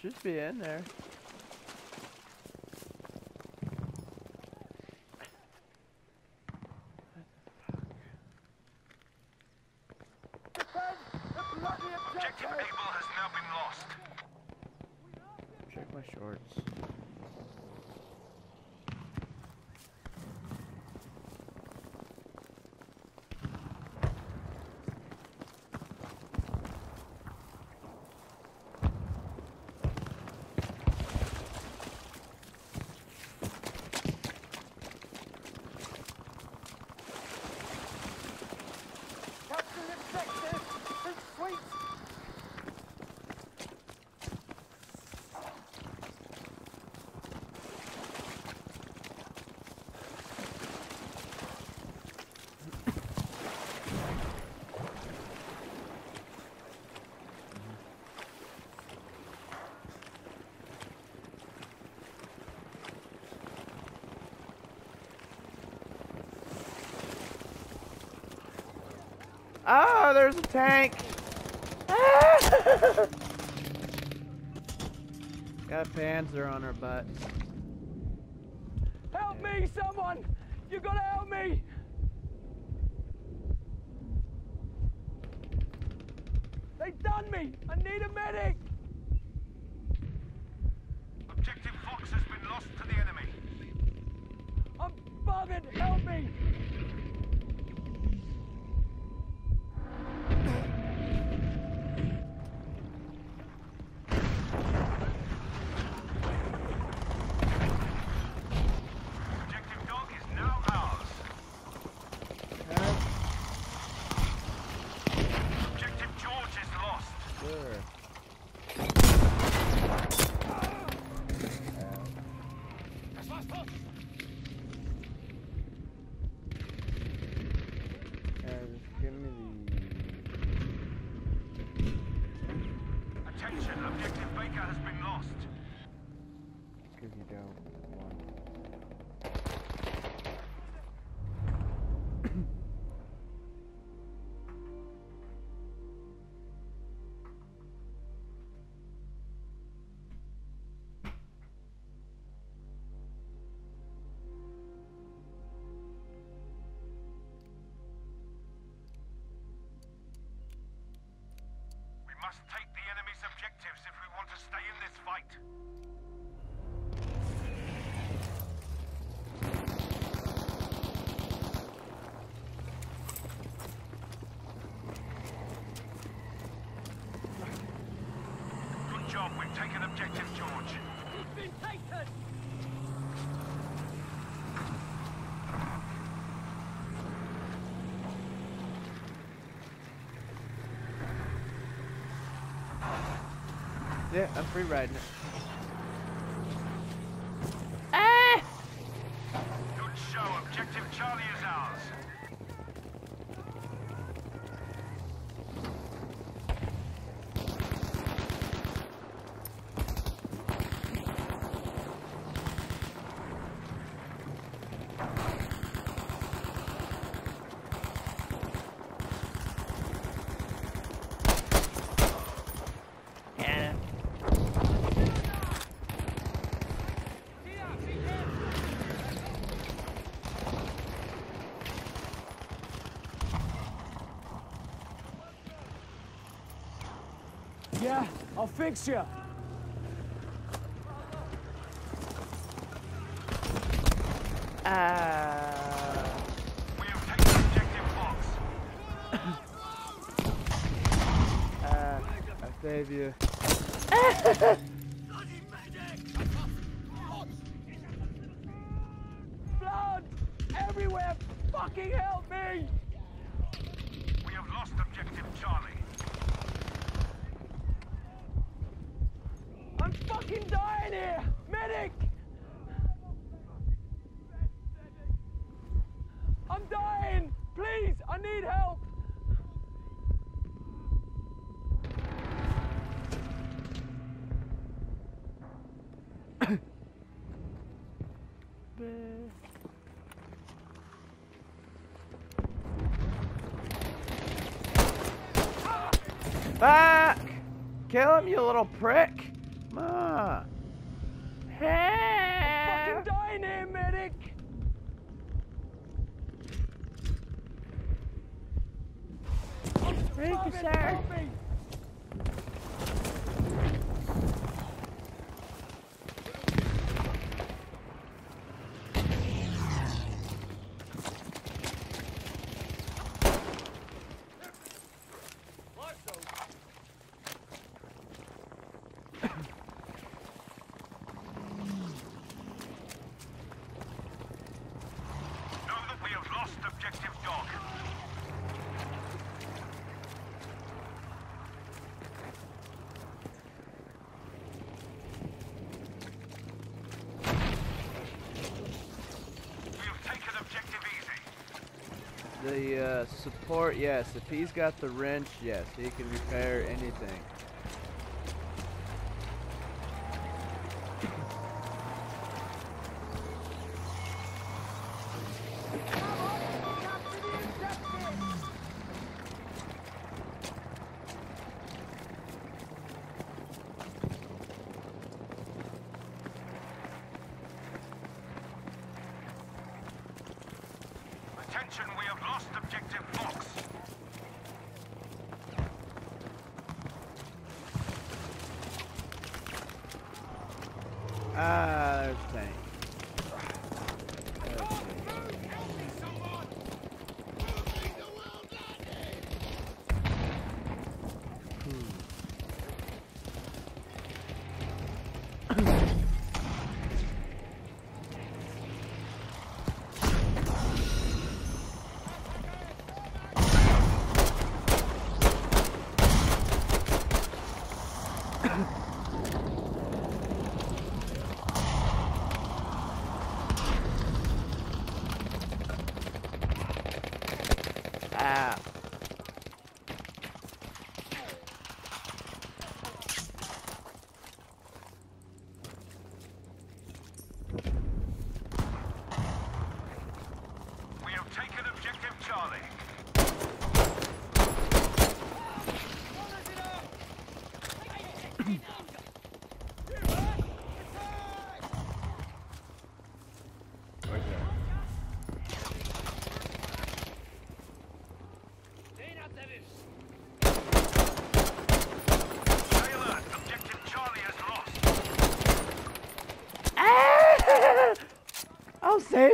should be in there. Objective Able has now been lost. Check my shorts. Captain objective! Sweet! There's a tank. Got Panzer on her butt. Help me, someone! You gotta help me! They done me! I need a medic! Objective Fox has been lost to the enemy. I'm buggered! Help me! Must take the enemy's objectives if we want to stay in this fight. Good job, we've taken objective George. He's been taken! Yeah, I'm free riding it. Ah! Good show, objective Charlie is ours. Yeah. Yeah, I'll fix you. Ah. We have taken objective Fox. Ah. I save you. Back! Kill him, you little prick! Ma! Hey! Fucking dying here, medic! Thank you, sir. support, yes. If he's got the wrench, yes, he can repair anything.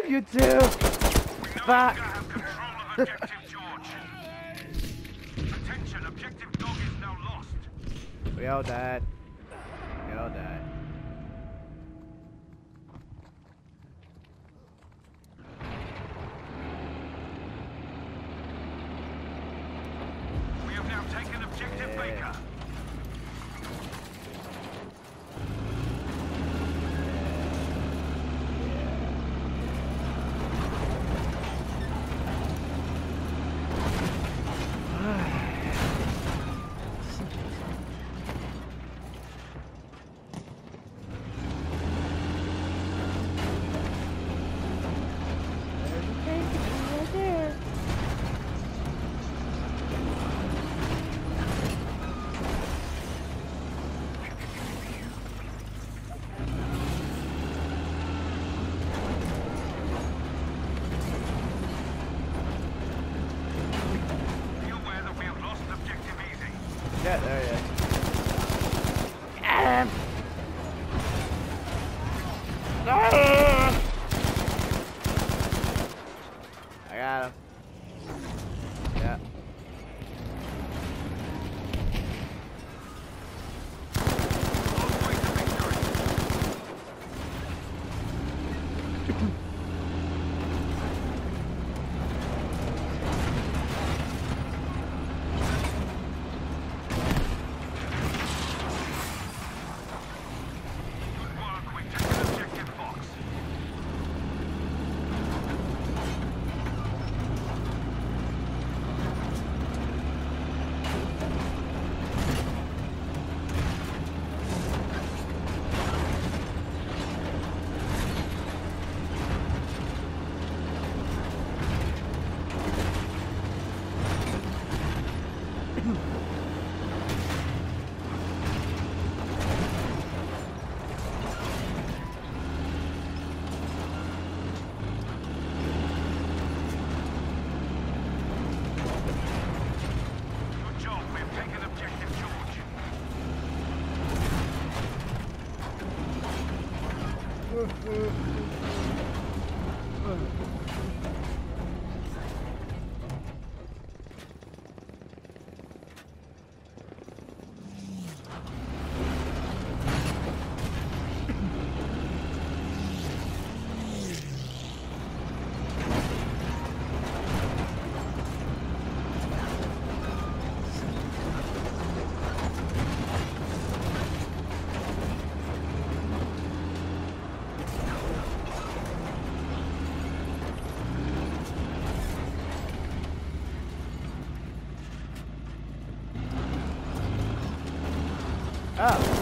you too. Fuck. we all dead. Oh.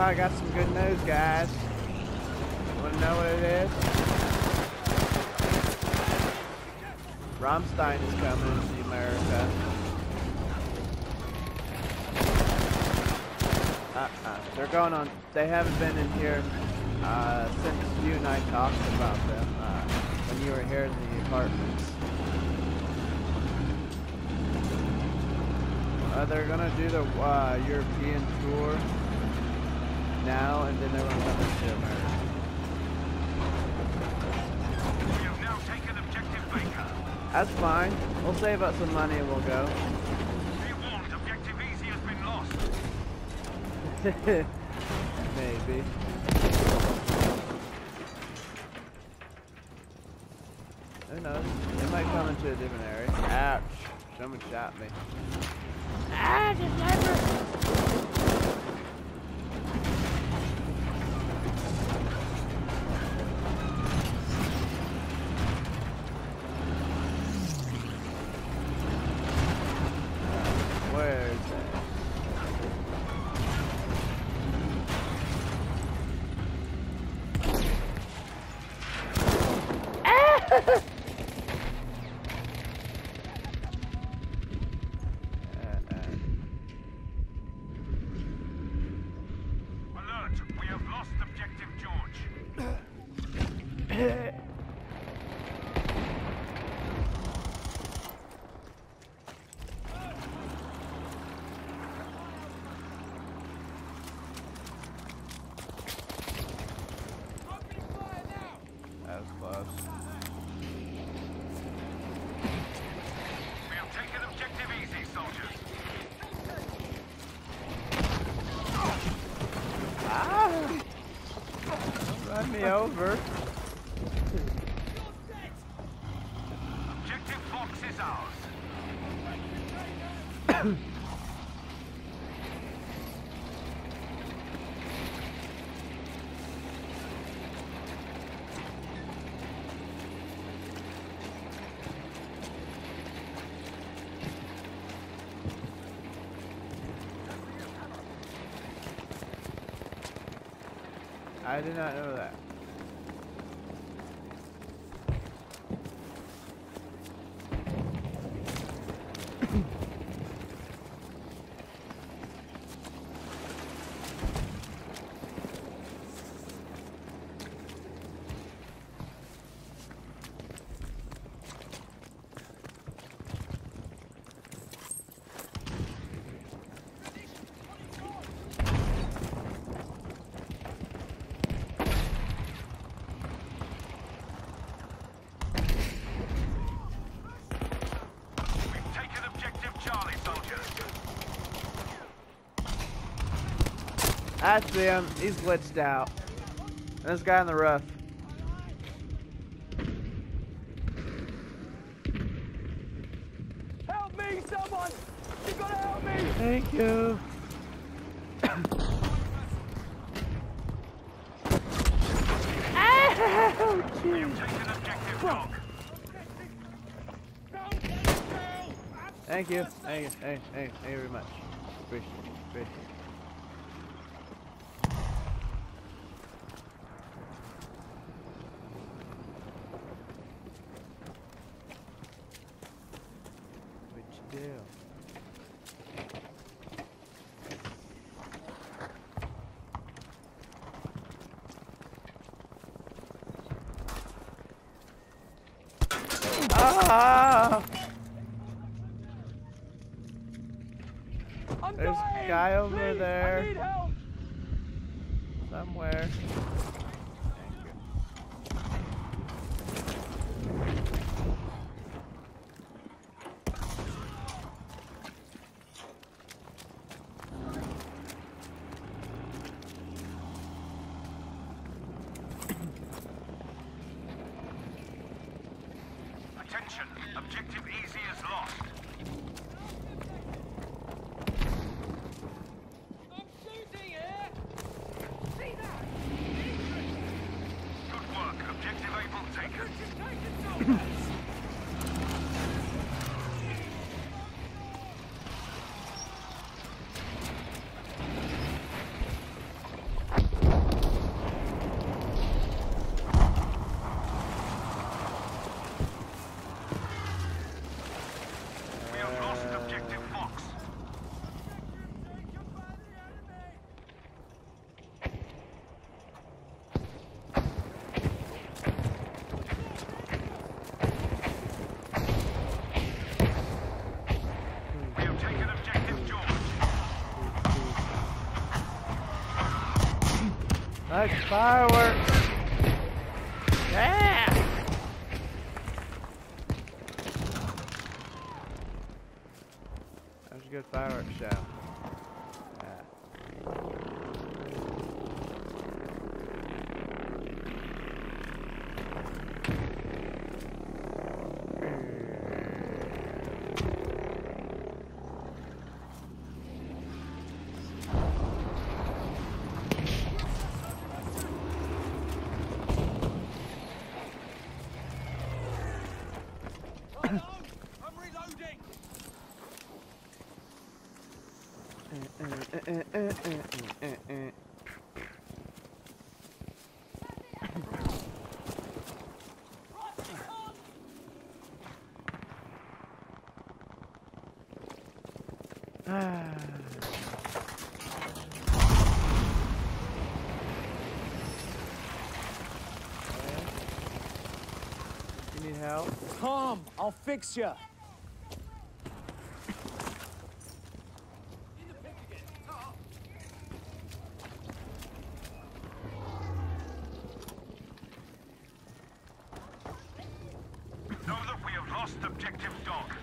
Well, I got some good news, guys. Want to know what it is? Rammstein is coming to America. Uh-uh. They're going on. They haven't been in here uh, since you and I talked about them uh, when you were here in the apartments. Uh, they're gonna do the uh, European tour now, and then. We have now taken Objective Baker. That's fine. We'll save up some money and we'll go. Be warned, Objective Easy has been lost. Maybe. Who knows? They might come into a different area. Ouch. Someone shot me. Ah, just never! Where is that? Uh, uh. Alert, we have lost Objective George. That was close. We have taken Objective Easy, soldiers. Ah! Run me over. Objective Fox is ours. I did not know that. I see him. He's glitched out. And this guy on the roof. Help me, someone! You gotta help me! Thank you. Ouch! We have taken objective dog. Thank you. Thank you. Thank you. Thank you, thank you very much. Appreciate it. Appreciate it. What you do? Ah! I'm There's a guy over Please, there. I need help! Somewhere. Attention, objective easy is lost. I'm shooting here! See that? Good work, objective able taken. We have lost objective Fox. We have taken objective George. Like fireworks. Yeah. That was a good fireworks show. Yeah. I'm reloading! You need help? Calm, I'll fix you. Know that we have lost objective dog.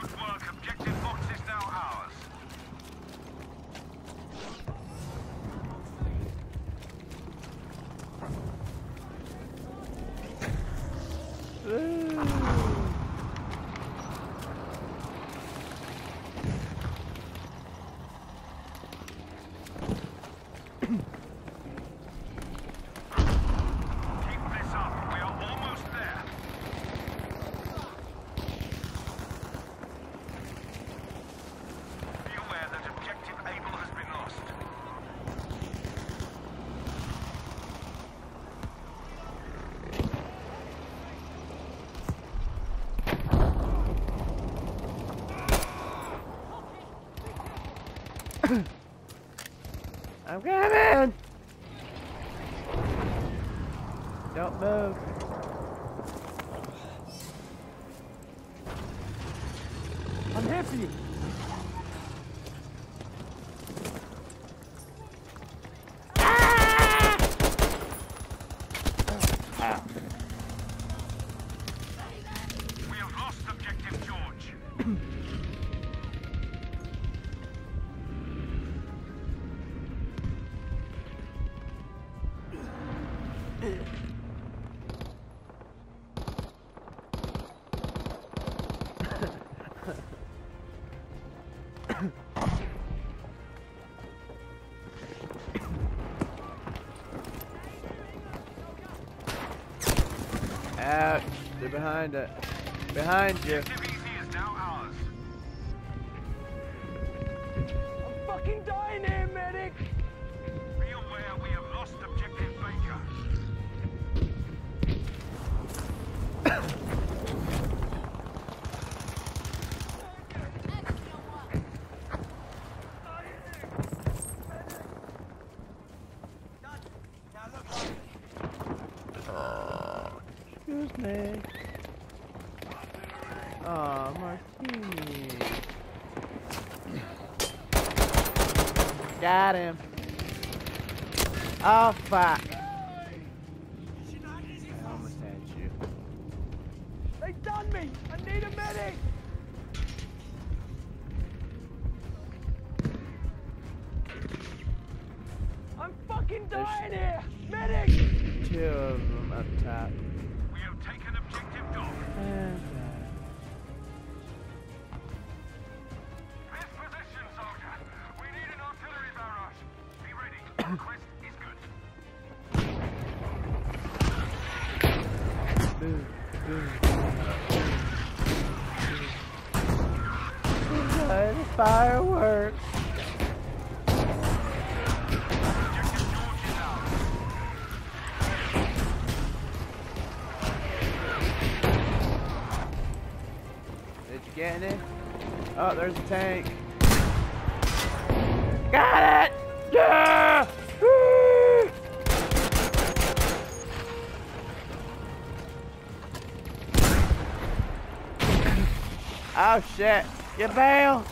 Good work, objective Fox is now ours. Keep this up, we are almost there. Be aware that objective Able has been lost. I'm coming! Don't move. Behind it. Behind you. Me. Aw, Martini. Got him. Oh, fuck. There's a tank. Got it! Yeah! Woo! Oh shit! You! Bail!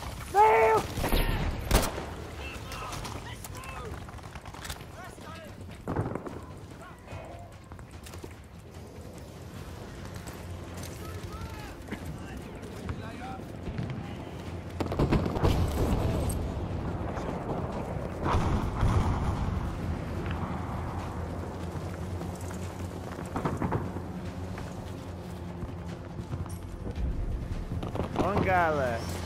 One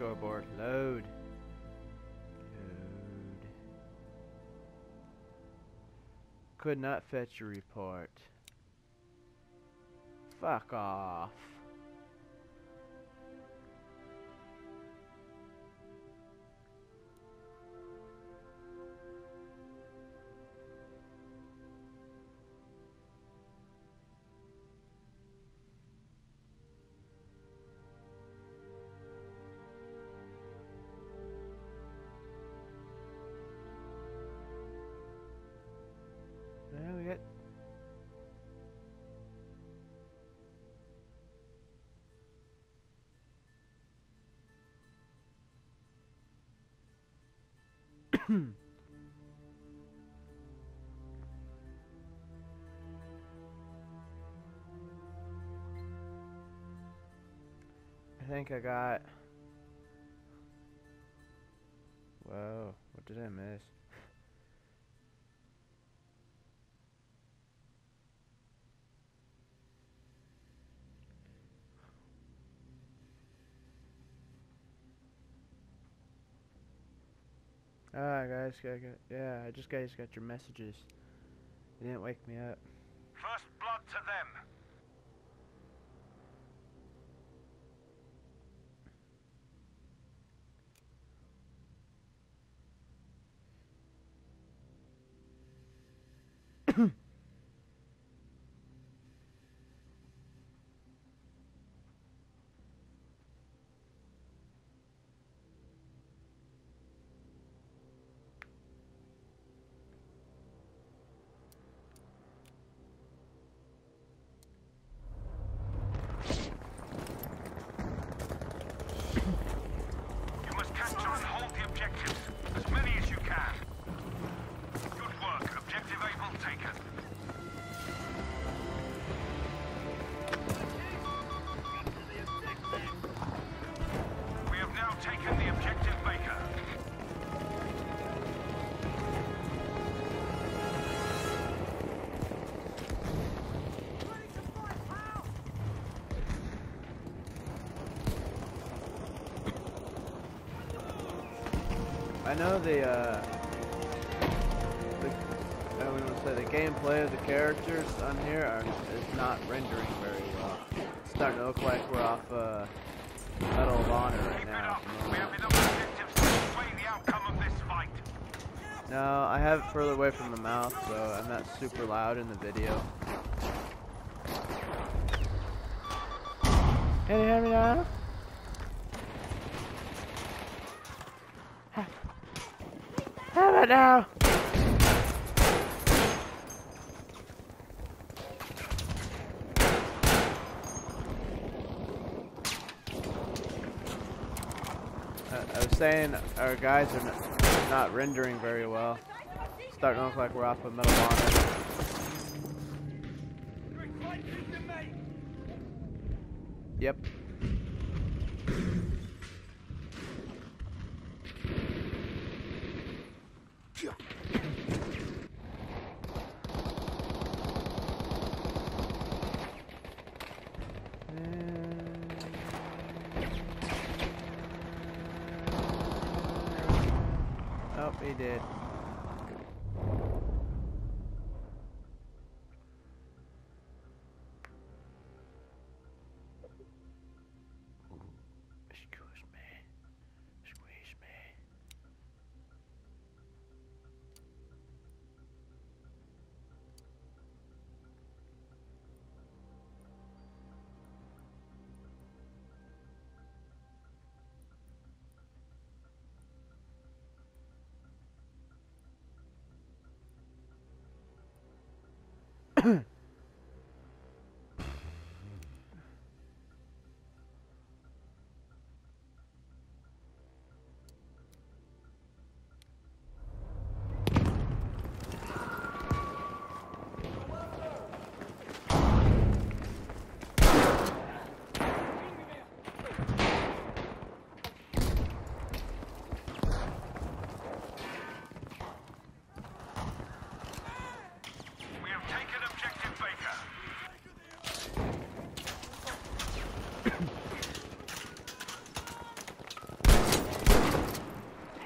scoreboard. Load. Load. Could not fetch a report. Fuck off. Hmm. I think I got. Whoa, what did I miss? Ah, guys, got, got, yeah, I just guys got your messages. They didn't wake me up. First blood to them. You I know the, uh, the, I want to say the gameplay of the characters on here are is not rendering very well. It's starting to look like we're off, uh, Medal of Honor right now. No, I have it further away from the mouth, so I'm not super loud in the video. Can you hear me now? How about now? I was saying our guys are not, rendering very well. Starting to look like we're off of Medal Honor. Yep.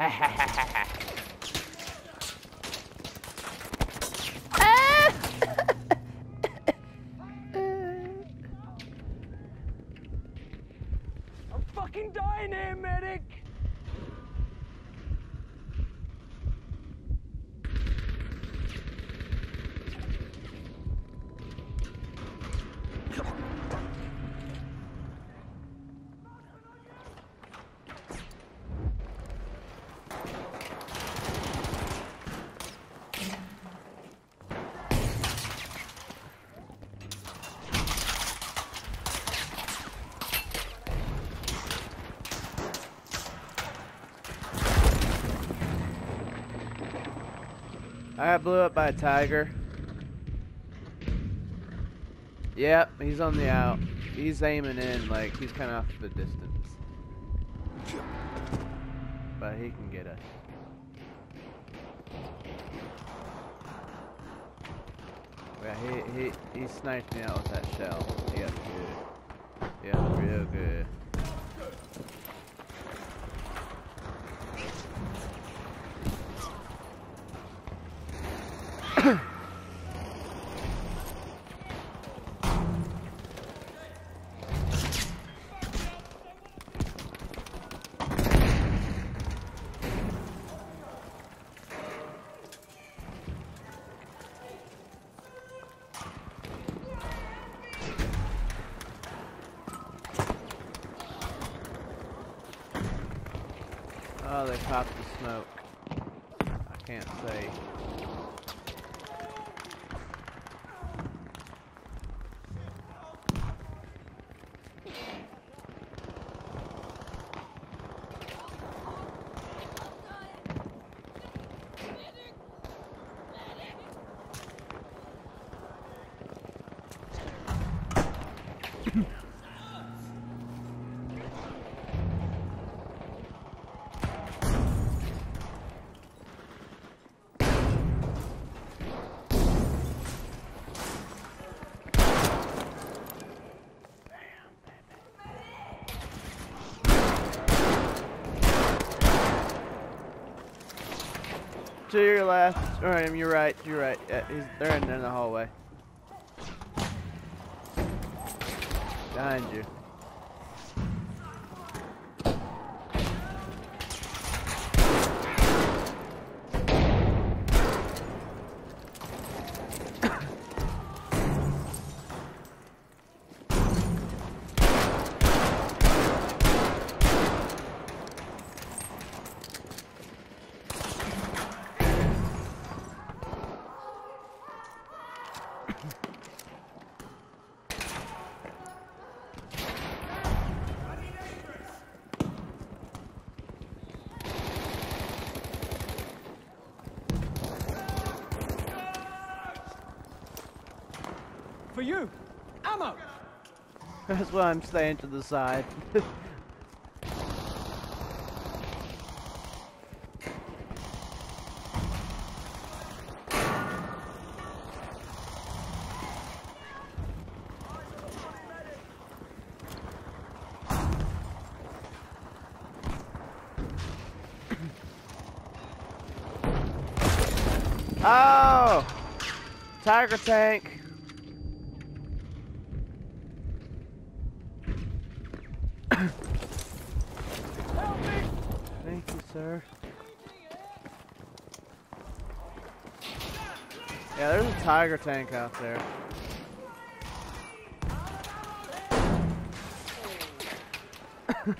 I'm fucking dying here, medic! I blew up by a tiger. Yep, he's on the out. He's aiming in, like, he's kind of off the distance. But he can get us. Yeah, he, he, he sniped me out with that shell. He got good. He got real good. To your left. Or um, you're right. You're right. Yeah, he's, they're in, in the hallway. Behind you. Why I'm staying to the side. oh! Tiger tank! Help me! Thank you, sir. Yeah, there's a tiger tank out there.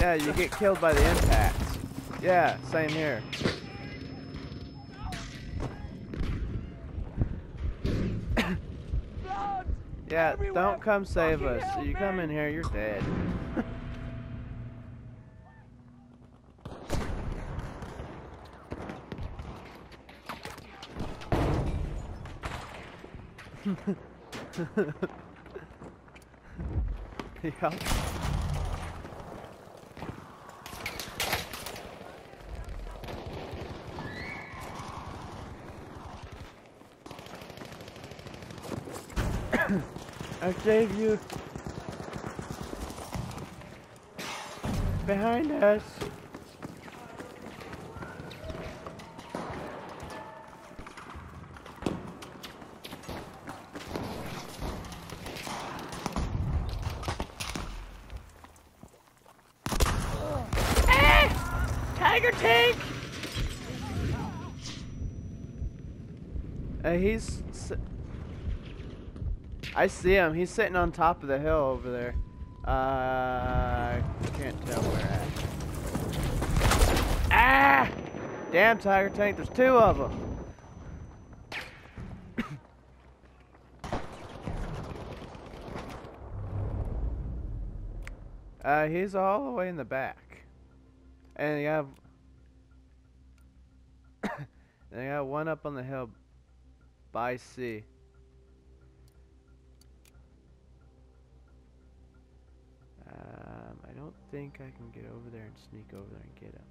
yeah, you get killed by the impacts. Yeah, same here. Yeah, don't come save us. You come in here, you're dead. Yeah. I saved you. Behind us. He's. I see him. He's sitting on top of the hill over there. Uh, I can't tell where at. Ah! Damn, Tiger Tank. There's two of them. uh, he's all the way in the back. And you have. and you got one up on the hill by C. Um, I don't think I can get over there and sneak over there and get him.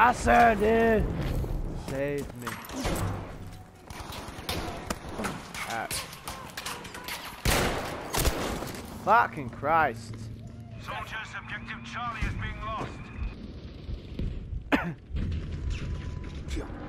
I said it. Save me. Ouch. Fucking Christ. Soldiers, objective Charlie is being lost.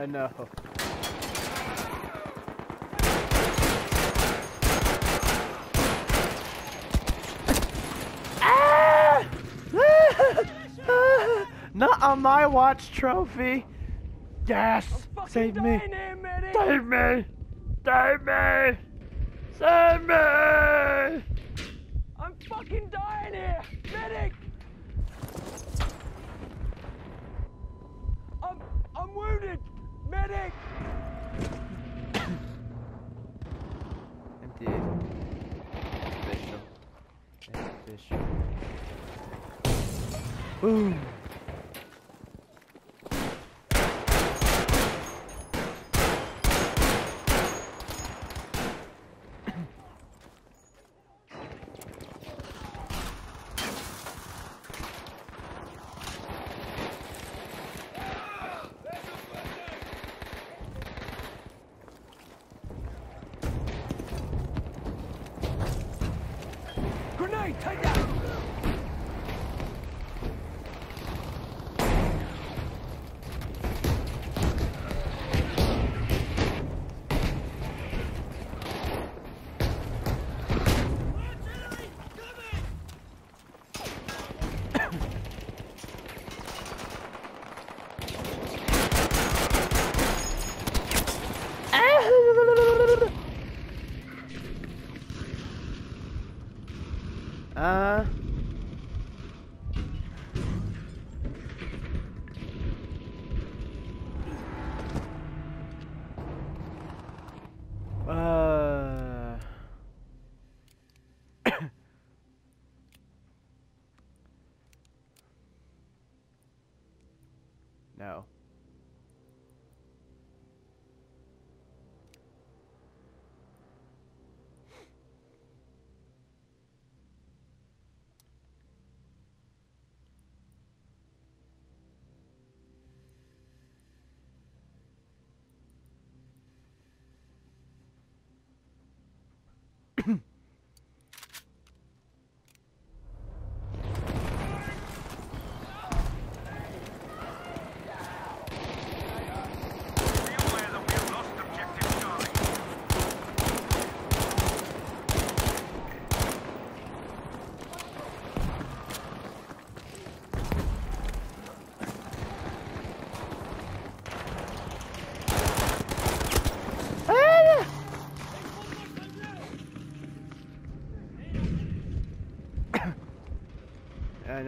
I know. Ah! Not on my watch, trophy. Yes, save me. dying here, medic! Save me! Save me! Save me! I'm fucking dying here! Medic! I'm I'm wounded! Medic! Empty. Official. Official. Boom.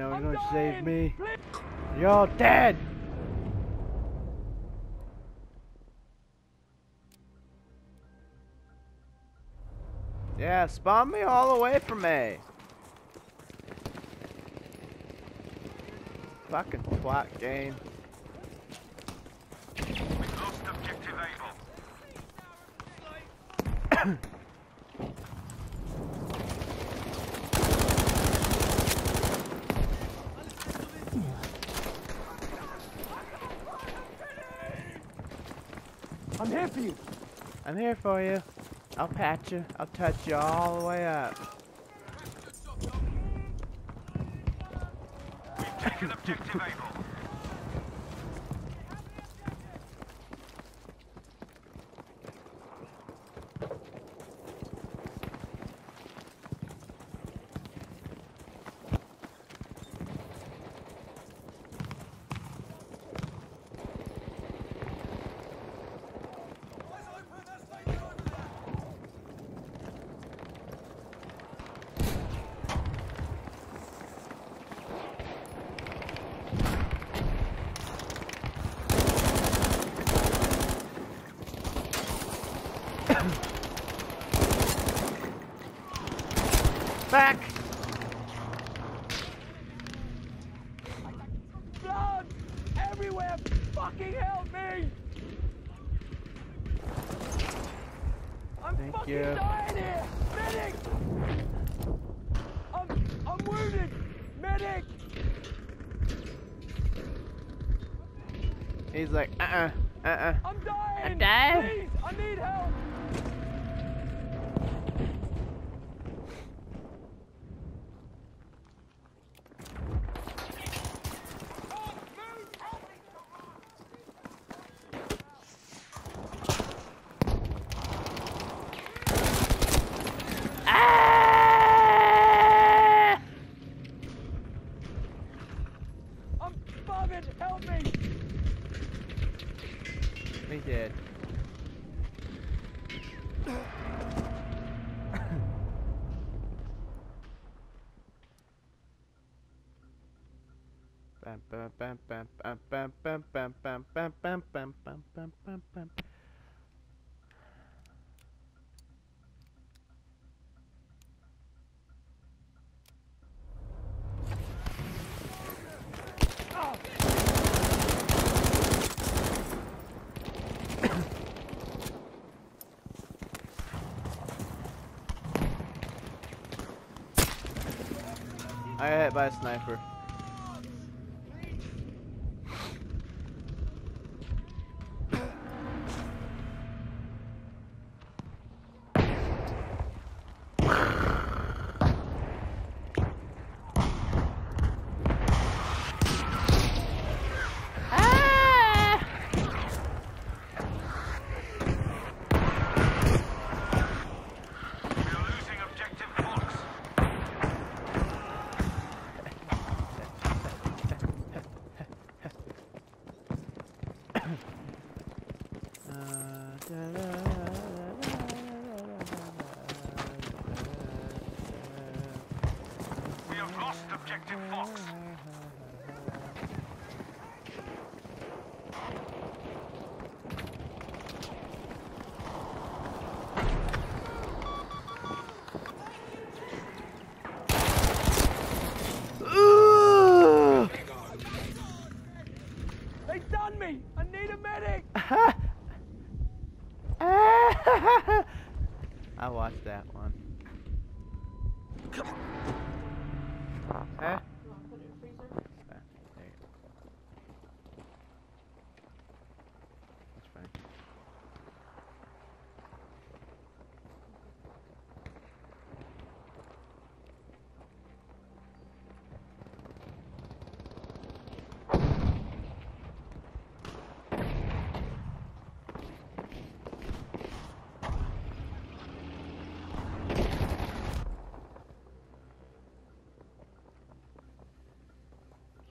Know you're gonna save me. You're dead. Yeah, spawn me all away from me. Fucking twat game. We've lost objective Able. I'm here for you. I'm here for you. I'll pat you. I'll touch you all the way up. We've taken objective Able. Yes. I got hit by a sniper. Ah! We are losing objective Fox. Objective Fox. Ooh! They done me! I need a medic! I watched that one. Huh? Ah, there you go. That's fine.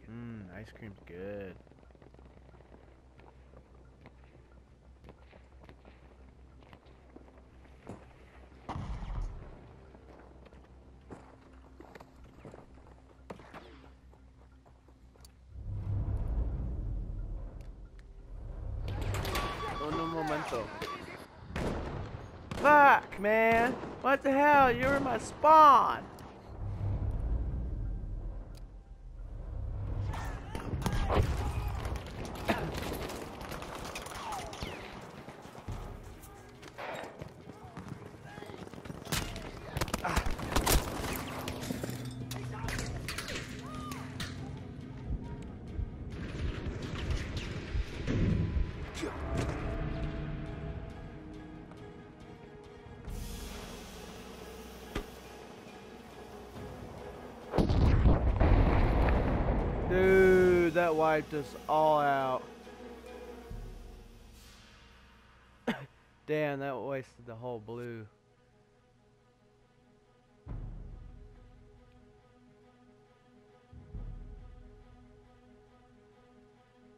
Mmm, ice cream's good. Oh, Uno momento. Fuck, man! What the hell? You were my spawn! Wiped us all out. Damn, that wasted the whole blue.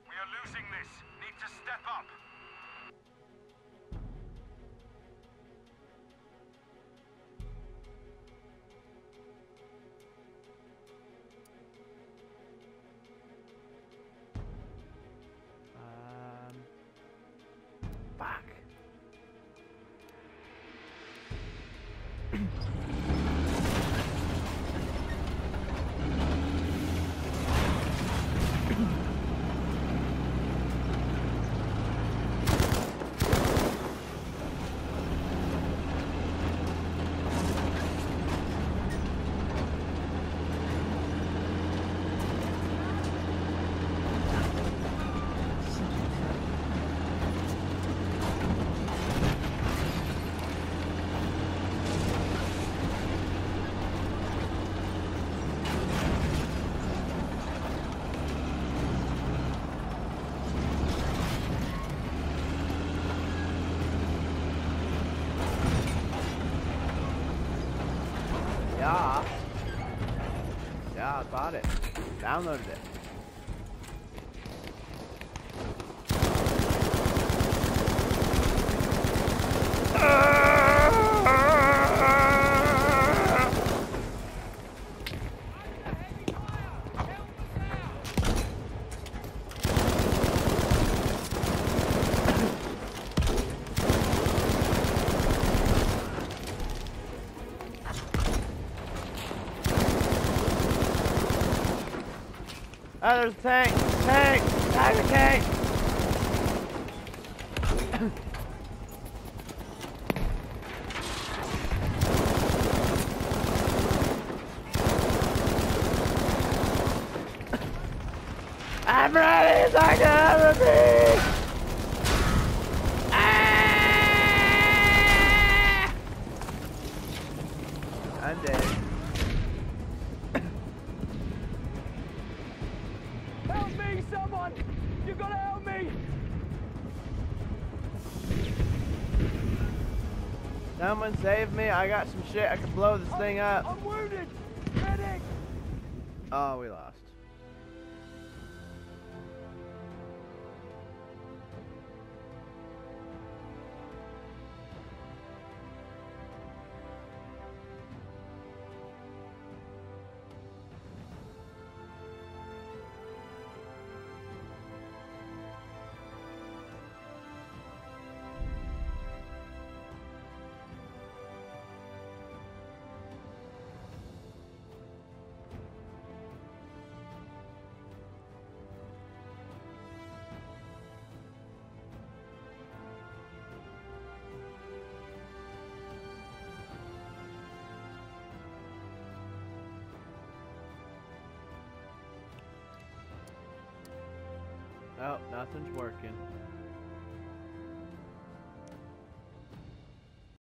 We are losing this. Need to step up. I bought it. Downloaded it. Oh, there's a tank! Tank! Tiger tank! I'm ready! Tiger! Repeat! Ah! Someone save me. I got some shit. I can blow this thing up.